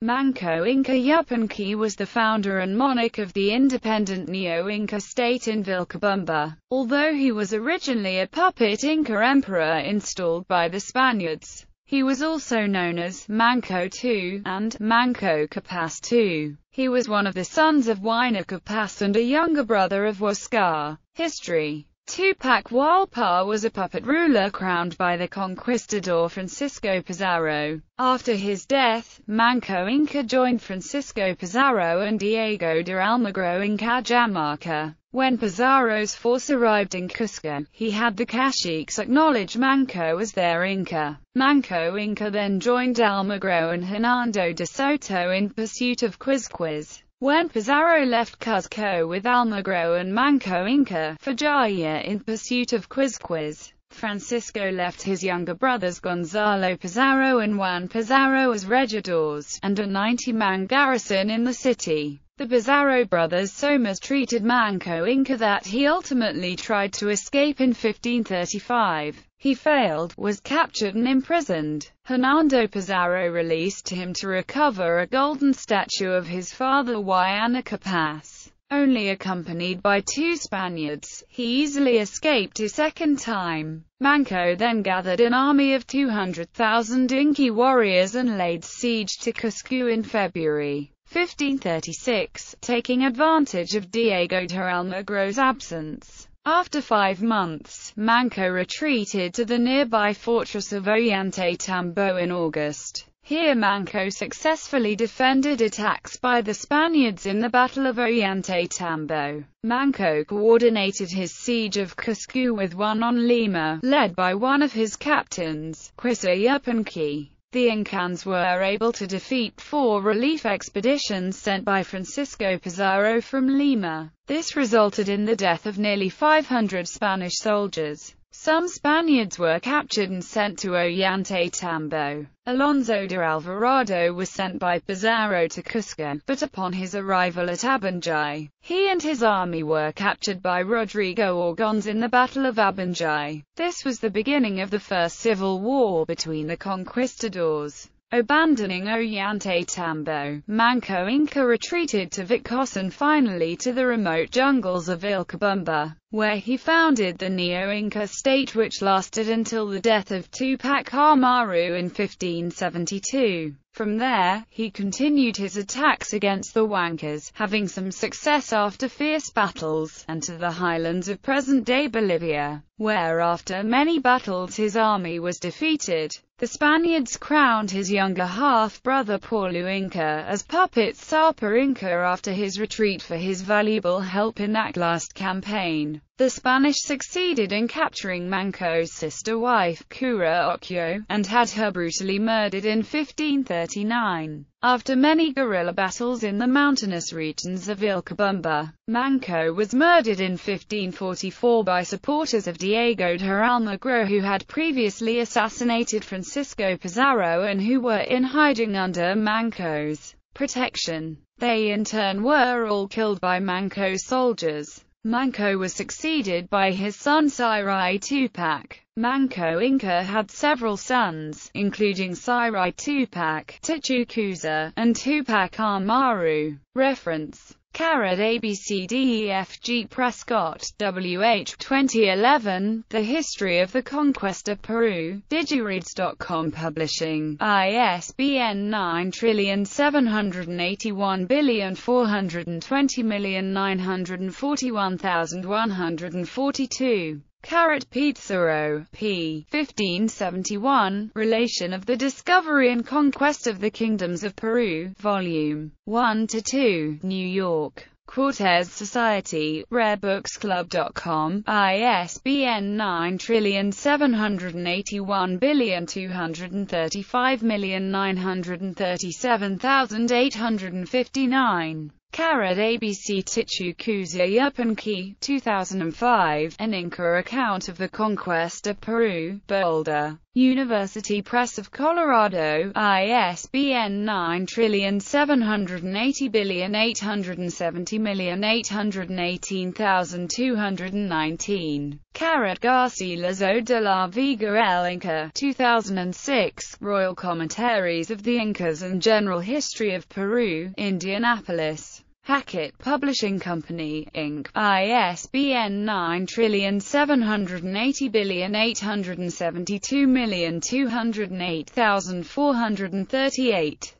Manco Inca Yupanqui was the founder and monarch of the independent Neo-Inca state in Vilcabamba. Although he was originally a puppet Inca emperor installed by the Spaniards, he was also known as Manco II and Manco Capac II. He was one of the sons of Huayna Capac and a younger brother of Huáscar. History Tupac Hualpa was a puppet ruler crowned by the conquistador Francisco Pizarro. After his death, Manco Inca joined Francisco Pizarro and Diego de Almagro in Cajamarca. When Pizarro's force arrived in Cusco, he had the caciques acknowledge Manco as their Inca. Manco Inca then joined Almagro and Hernando de Soto in pursuit of Quizquiz. When Pizarro left Cuzco with Almagro and Manco Inca for Jauja in pursuit of Quizquiz, Francisco left his younger brothers Gonzalo Pizarro and Juan Pizarro as regidors, and a 90-man garrison in the city. The Pizarro brothers so mistreated Manco Inca that he ultimately tried to escape in 1535. He failed, was captured and imprisoned. Hernando Pizarro released him to recover a golden statue of his father Huayna Capac. Only accompanied by two Spaniards, he easily escaped a second time. Manco then gathered an army of 200,000 Inca warriors and laid siege to Cusco in February. 1536, taking advantage of Diego de Almagro's absence. After five months, Manco retreated to the nearby fortress of Ollantaytambo in August. Here Manco successfully defended attacks by the Spaniards in the Battle of Ollantaytambo. Manco coordinated his siege of Cusco with one on Lima, led by one of his captains, Quizo Yupanqui. The Incans were able to defeat four relief expeditions sent by Francisco Pizarro from Lima. This resulted in the death of nearly 500 Spanish soldiers. Some Spaniards were captured and sent to Ollantaytambo. Alonso de Alvarado was sent by Pizarro to Cusco, but upon his arrival at Abancay, he and his army were captured by Rodrigo Orgóñez in the Battle of Abancay. This was the beginning of the First Civil War between the conquistadors. Abandoning Ollantaytambo, Manco Inca retreated to Vitcos and finally to the remote jungles of Vilcabamba, where he founded the Neo-Inca state which lasted until the death of Tupac Amaru in 1572. From there, he continued his attacks against the Huancas, having some success after fierce battles, and to the highlands of present-day Bolivia, where after many battles his army was defeated. The Spaniards crowned his younger half-brother Paullu Inca as puppet Sapa Inca after his retreat for his valuable help in that last campaign. The Spanish succeeded in capturing Manco's sister wife, Cura Ocllo, and had her brutally murdered in 1539. After many guerrilla battles in the mountainous regions of Vilcabamba, Manco was murdered in 1544 by supporters of Diego de Almagro who had previously assassinated Francisco Pizarro and who were in hiding under Manco's protection. They in turn were all killed by Manco's soldiers. Manco was succeeded by his son Sayri Tupac. Manco Inca had several sons, including Sayri Tupac, Titu Cusi, and Tupac Amaru. Reference Carrot ABCDEFG Prescott, WH 2011, The History of the Conquest of Peru, Digireads.com Publishing, ISBN 9781420941142. Carrot Pizarro, p. 1571, Relation of the Discovery and Conquest of the Kingdoms of Peru, Volume 1 to 2, New York. Cortez Society, rarebooksclub.com, ISBN 9781235937859. Carrot ABC Titu Cusi Yupanqui, 2005, an Inca account of the conquest of Peru, Boulder. University Press of Colorado, ISBN 9780870818219. Caret Garcilaso de la Vega El Inca, 2006, Royal Commentaries of the Incas and General History of Peru, Indianapolis. Hackett Publishing Company, Inc., ISBN 9780872208438.